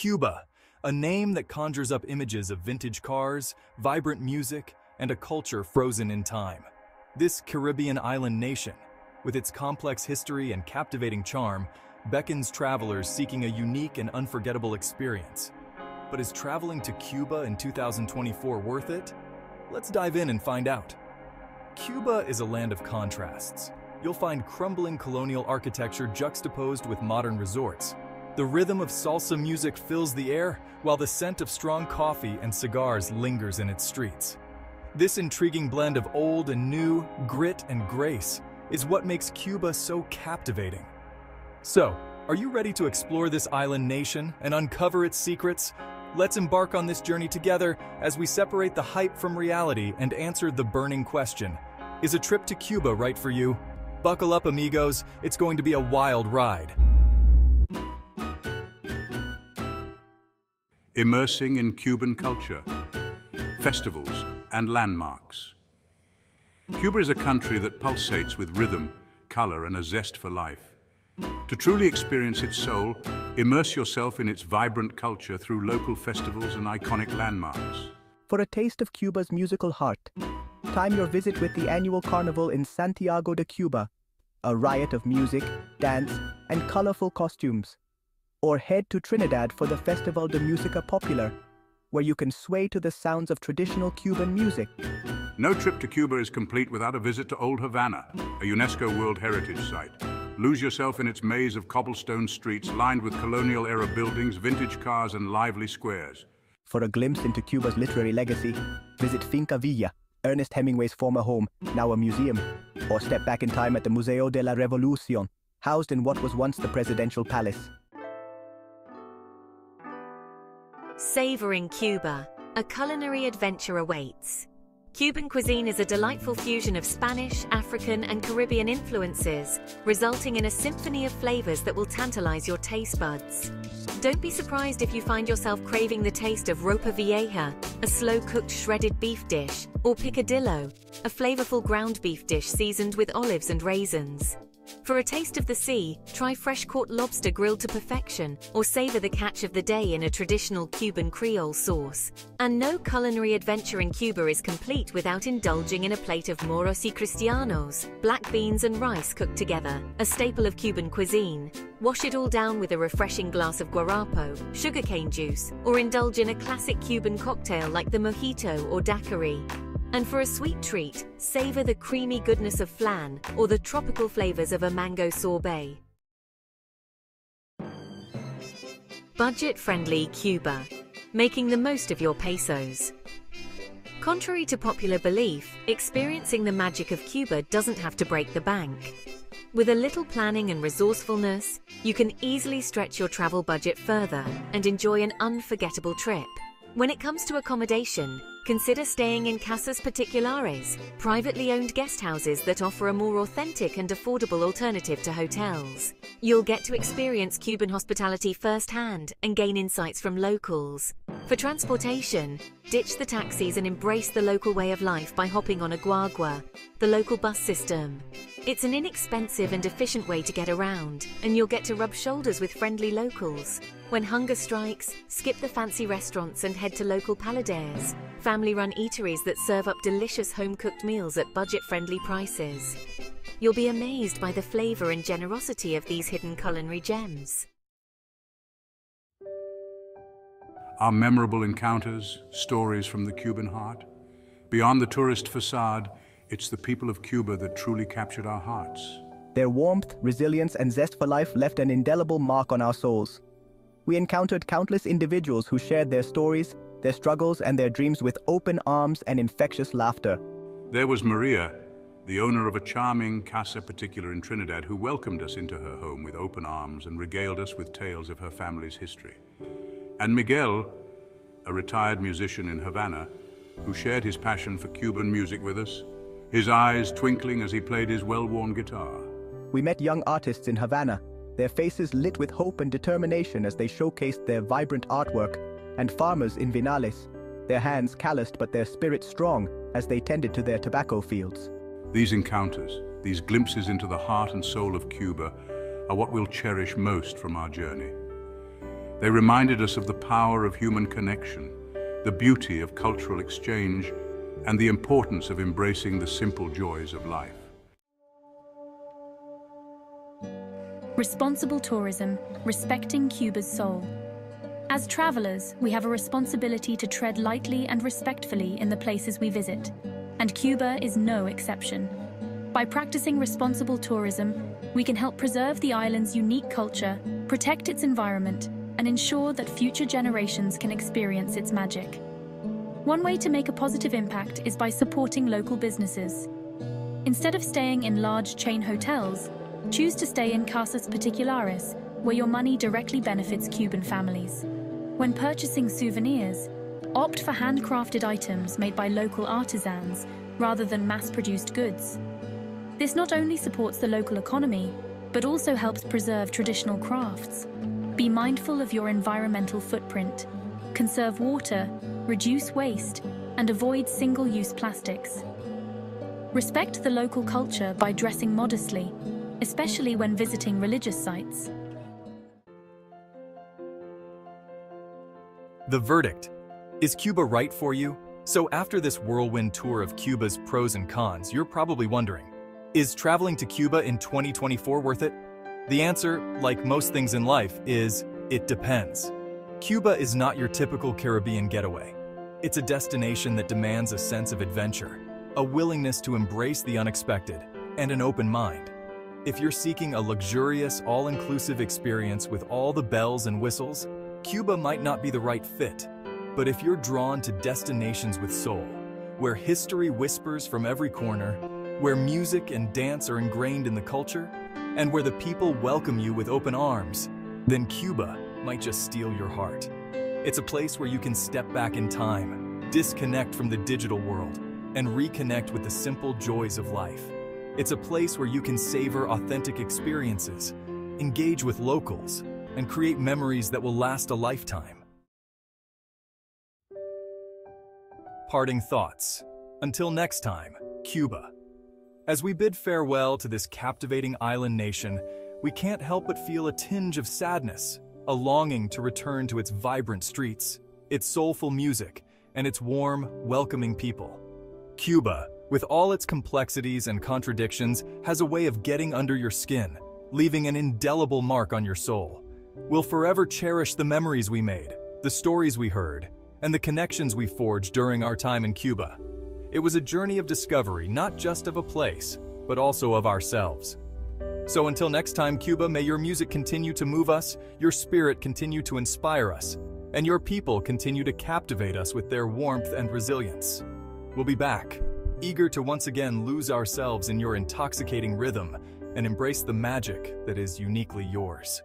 Cuba, a name that conjures up images of vintage cars, vibrant music, and a culture frozen in time. This Caribbean island nation, with its complex history and captivating charm, beckons travelers seeking a unique and unforgettable experience. But is traveling to Cuba in 2024 worth it? Let's dive in and find out. Cuba is a land of contrasts. You'll find crumbling colonial architecture juxtaposed with modern resorts. The rhythm of salsa music fills the air, while the scent of strong coffee and cigars lingers in its streets. This intriguing blend of old and new, grit and grace, is what makes Cuba so captivating. So, are you ready to explore this island nation and uncover its secrets? Let's embark on this journey together as we separate the hype from reality and answer the burning question Is a trip to Cuba right for you? Buckle up, amigos, it's going to be a wild ride. Immersing in Cuban culture, festivals, and landmarks. Cuba is a country that pulsates with rhythm, color, and a zest for life. To truly experience its soul, immerse yourself in its vibrant culture through local festivals and iconic landmarks. For a taste of Cuba's musical heart, time your visit with the annual carnival in Santiago de Cuba, a riot of music, dance, and colorful costumes. Or head to Trinidad for the Festival de Música Popular, where you can sway to the sounds of traditional Cuban music. No trip to Cuba is complete without a visit to Old Havana, a UNESCO World Heritage Site. Lose yourself in its maze of cobblestone streets lined with colonial-era buildings, vintage cars, and lively squares. For a glimpse into Cuba's literary legacy, visit Finca Vigía, Ernest Hemingway's former home, now a museum. Or step back in time at the Museo de la Revolución, housed in what was once the presidential palace. Savoring Cuba, a culinary adventure awaits. Cuban cuisine is a delightful fusion of Spanish, African, and Caribbean influences, resulting in a symphony of flavors that will tantalize your taste buds. Don't be surprised if you find yourself craving the taste of ropa vieja, a slow-cooked shredded beef dish, or picadillo, a flavorful ground beef dish seasoned with olives and raisins. For a taste of the sea, try fresh caught lobster grilled to perfection or savor the catch of the day in a traditional Cuban Creole sauce. And no culinary adventure in Cuba is complete without indulging in a plate of moros y cristianos, black beans and rice cooked together, a staple of Cuban cuisine. Wash it all down with a refreshing glass of guarapo, sugarcane juice, or indulge in a classic Cuban cocktail like the mojito or daiquiri. And for a sweet treat, savor the creamy goodness of flan or the tropical flavors of a mango sorbet. Budget-friendly Cuba, making the most of your pesos. Contrary to popular belief, experiencing the magic of Cuba doesn't have to break the bank. With a little planning and resourcefulness, you can easily stretch your travel budget further and enjoy an unforgettable trip. When it comes to accommodation, consider staying in Casas Particulares, privately owned guest houses that offer a more authentic and affordable alternative to hotels. You'll get to experience Cuban hospitality firsthand and gain insights from locals. For transportation, ditch the taxis and embrace the local way of life by hopping on a guagua, the local bus system. It's an inexpensive and efficient way to get around, and you'll get to rub shoulders with friendly locals. When hunger strikes, skip the fancy restaurants and head to local paladares, family-run eateries that serve up delicious home-cooked meals at budget-friendly prices. You'll be amazed by the flavor and generosity of these hidden culinary gems. Our memorable encounters, stories from the Cuban heart. Beyond the tourist facade, it's the people of Cuba that truly captured our hearts. Their warmth, resilience, and zest for life left an indelible mark on our souls. We encountered countless individuals who shared their stories, their struggles, and their dreams with open arms and infectious laughter. There was Maria, the owner of a charming Casa Particular in Trinidad, who welcomed us into her home with open arms and regaled us with tales of her family's history. And Miguel, a retired musician in Havana, who shared his passion for Cuban music with us, his eyes twinkling as he played his well-worn guitar. We met young artists in Havana, their faces lit with hope and determination as they showcased their vibrant artwork, and farmers in Vinales, their hands calloused but their spirits strong as they tended to their tobacco fields. These encounters, these glimpses into the heart and soul of Cuba, are what we'll cherish most from our journey. They reminded us of the power of human connection, the beauty of cultural exchange, and the importance of embracing the simple joys of life. Responsible tourism, respecting Cuba's soul. As travelers, we have a responsibility to tread lightly and respectfully in the places we visit, and Cuba is no exception. By practicing responsible tourism, we can help preserve the island's unique culture, protect its environment, and ensure that future generations can experience its magic. One way to make a positive impact is by supporting local businesses. Instead of staying in large chain hotels, choose to stay in Casas Particulares, where your money directly benefits Cuban families. When purchasing souvenirs, opt for handcrafted items made by local artisans rather than mass-produced goods. This not only supports the local economy, but also helps preserve traditional crafts. Be mindful of your environmental footprint, conserve water, reduce waste, and avoid single-use plastics. Respect the local culture by dressing modestly, especially when visiting religious sites. The verdict. Is Cuba right for you? So after this whirlwind tour of Cuba's pros and cons, you're probably wondering, is traveling to Cuba in 2024 worth it? The answer, like most things in life, is it depends. Cuba is not your typical Caribbean getaway. It's a destination that demands a sense of adventure, a willingness to embrace the unexpected, and an open mind. If you're seeking a luxurious, all-inclusive experience with all the bells and whistles, Cuba might not be the right fit, but if you're drawn to destinations with soul, where history whispers from every corner, where music and dance are ingrained in the culture, and where the people welcome you with open arms, then Cuba might just steal your heart. It's a place where you can step back in time, disconnect from the digital world, and reconnect with the simple joys of life. It's a place where you can savor authentic experiences, engage with locals, and create memories that will last a lifetime. Parting thoughts. Until next time, Cuba. As we bid farewell to this captivating island nation, we can't help but feel a tinge of sadness, a longing to return to its vibrant streets, its soulful music, and its warm, welcoming people. Cuba, with all its complexities and contradictions, has a way of getting under your skin, leaving an indelible mark on your soul. We'll forever cherish the memories we made, the stories we heard, and the connections we forged during our time in Cuba. It was a journey of discovery, not just of a place, but also of ourselves. So until next time, Cuba, may your music continue to move us, your spirit continue to inspire us, and your people continue to captivate us with their warmth and resilience. We'll be back, eager to once again lose ourselves in your intoxicating rhythm and embrace the magic that is uniquely yours.